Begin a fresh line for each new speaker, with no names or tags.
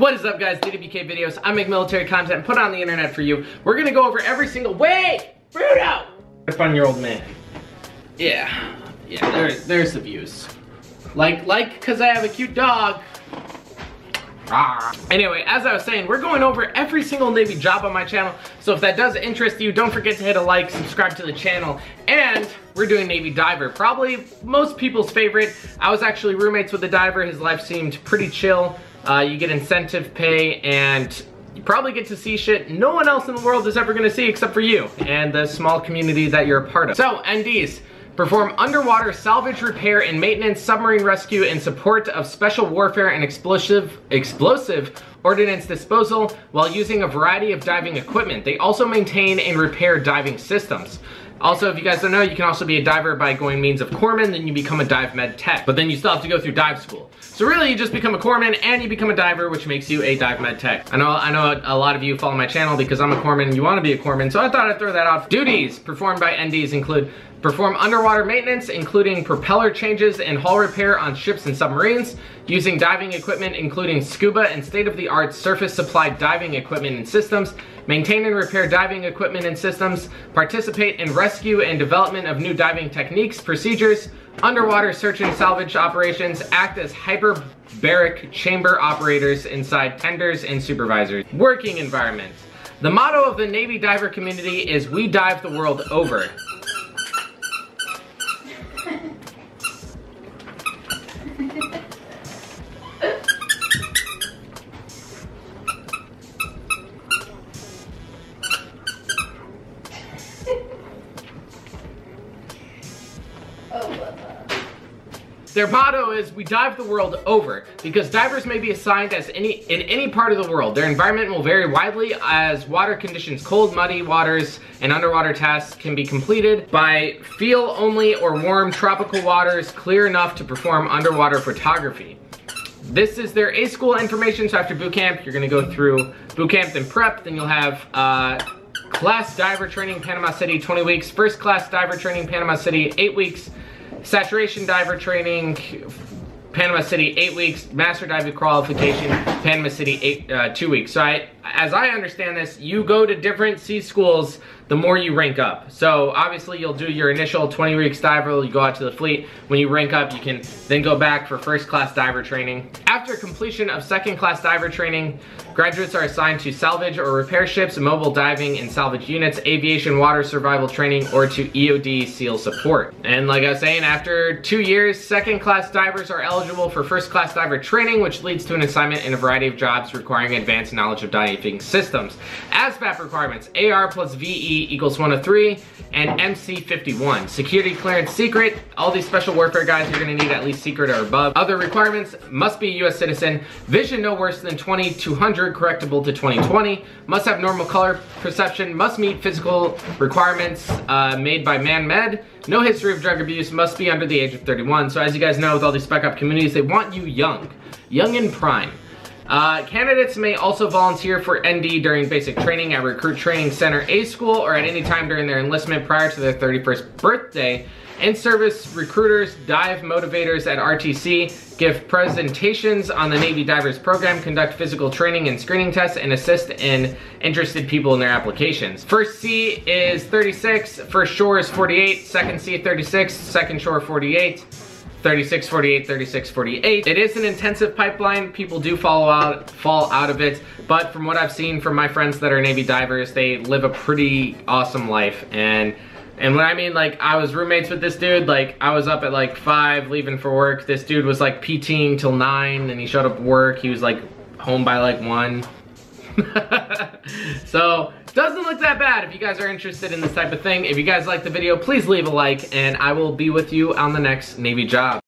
What is up guys, DWK videos. I make military content and put it on the internet for you. We're gonna go over every single, wait, Bruno! Fun your old man. Yeah, yeah, there, there's the views. Like, like, cause I have a cute dog. Ah. Anyway, as I was saying, we're going over every single Navy job on my channel. So if that does interest you, don't forget to hit a like, subscribe to the channel, and we're doing Navy diver. Probably most people's favorite. I was actually roommates with a diver. His life seemed pretty chill. Uh, you get incentive pay and you probably get to see shit no one else in the world is ever gonna see except for you and the small community that you're a part of. So, NDs. Perform underwater salvage repair and maintenance, submarine rescue, and support of special warfare and explosive, explosive ordnance disposal while using a variety of diving equipment. They also maintain and repair diving systems. Also, if you guys don't know, you can also be a diver by going means of corpsman, then you become a dive med tech. But then you still have to go through dive school. So really, you just become a corpsman and you become a diver, which makes you a dive med tech. I know I know a lot of you follow my channel because I'm a corpsman and you want to be a corpsman, so I thought I'd throw that out. Duties performed by NDs include Perform underwater maintenance, including propeller changes and hull repair on ships and submarines, using diving equipment including scuba and state-of-the-art surface supplied diving equipment and systems, maintain and repair diving equipment and systems, participate in rescue and development of new diving techniques, procedures, underwater search and salvage operations, act as hyperbaric chamber operators inside tenders and supervisors. Working environment. The motto of the Navy diver community is we dive the world over. Their motto is, we dive the world over, because divers may be assigned as any in any part of the world. Their environment will vary widely as water conditions, cold, muddy waters, and underwater tasks can be completed by feel only or warm tropical waters clear enough to perform underwater photography. This is their A school information, so after boot camp, you're gonna go through boot camp, then prep, then you'll have uh, class diver training, Panama City, 20 weeks, first class diver training, Panama City, eight weeks, saturation diver training, Panama City, eight weeks, master diver qualification, Panama City, eight, uh, two weeks. So I, as I understand this, you go to different C schools the more you rank up. So obviously you'll do your initial 20 weeks diver, you go out to the fleet. When you rank up, you can then go back for first class diver training. After completion of second class diver training, graduates are assigned to salvage or repair ships, mobile diving and salvage units, aviation water survival training, or to EOD SEAL support. And like I was saying, after two years, second class divers are eligible for first class diver training, which leads to an assignment in a variety of jobs requiring advanced knowledge of diving systems. ASVAB requirements, AR plus VE equals 103, and MC51. Security clearance secret, all these special warfare guys you're gonna need at least secret or above. Other requirements, must be US citizen, vision no worse than 2200, correctable to 2020, must have normal color perception, must meet physical requirements uh, made by ManMed, no history of drug abuse, must be under the age of 31. So as you guys know, with all these spec ops communities, they want you young, young and prime. Uh, candidates may also volunteer for ND during basic training at Recruit Training Center A School or at any time during their enlistment prior to their 31st birthday. In-service recruiters, dive motivators at RTC give presentations on the Navy Divers program, conduct physical training and screening tests, and assist in interested people in their applications. First sea is 36, first shore is 48, second sea 36, second shore 48. 36, 48, 36, 48. It is an intensive pipeline. People do follow out, fall out of it. But from what I've seen from my friends that are Navy divers, they live a pretty awesome life. And and when I mean like I was roommates with this dude, like I was up at like five leaving for work. This dude was like PTing till nine and he showed up work. He was like home by like one. so doesn't look that bad if you guys are interested in this type of thing. If you guys like the video, please leave a like and I will be with you on the next Navy job.